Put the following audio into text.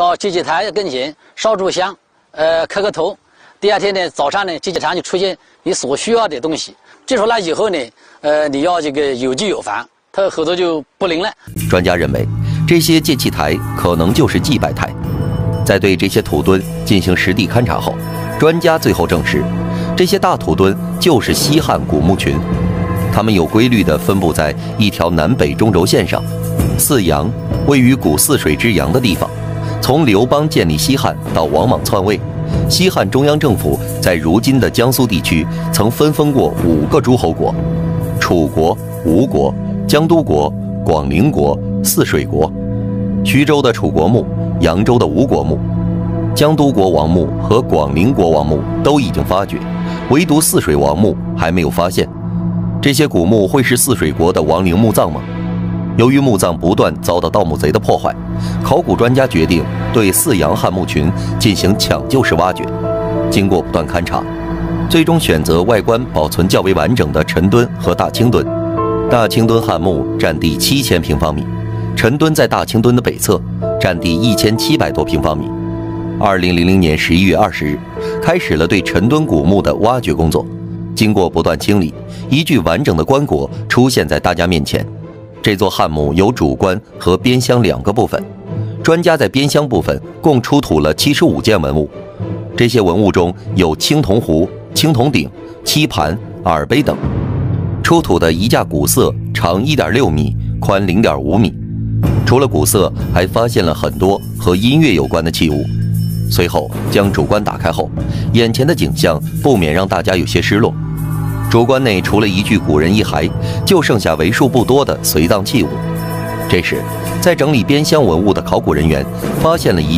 到祭祭台跟前烧炷香，呃，磕个头。第二天呢，早上呢，祭祭坛就出现你所需要的东西。接出来以后呢，呃，你要这个有机有房，它后头就不灵了。专家认为，这些祭器台可能就是祭拜台。在对这些土墩进行实地勘察后，专家最后证实，这些大土墩就是西汉古墓群。它们有规律地分布在一条南北中轴线上。泗阳位于古泗水之阳的地方。从刘邦建立西汉到王莽篡位，西汉中央政府在如今的江苏地区曾分封过五个诸侯国：楚国、吴国、江都国、广陵国、泗水国。徐州的楚国墓、扬州的吴国墓、江都国王墓和广陵国王墓都已经发掘，唯独泗水王墓还没有发现。这些古墓会是泗水国的亡灵墓葬吗？由于墓葬不断遭到盗墓贼的破坏，考古专家决定对泗阳汉墓群进行抢救式挖掘。经过不断勘察，最终选择外观保存较为完整的陈墩和大清墩。大清墩汉墓占地七千平方米，陈墩在大清墩的北侧，占地一千七百多平方米。二零零零年十一月二十日，开始了对陈墩古墓的挖掘工作。经过不断清理，一具完整的棺椁出现在大家面前。这座汉墓有主棺和边厢两个部分，专家在边箱部分共出土了七十五件文物，这些文物中有青铜壶、青铜鼎、漆盘、耳杯等。出土的一架古瑟长一点六米，宽零点五米。除了古瑟，还发现了很多和音乐有关的器物。随后将主棺打开后，眼前的景象不免让大家有些失落。主棺内除了一具古人遗骸，就剩下为数不多的随葬器物。这时，在整理边箱文物的考古人员发现了一。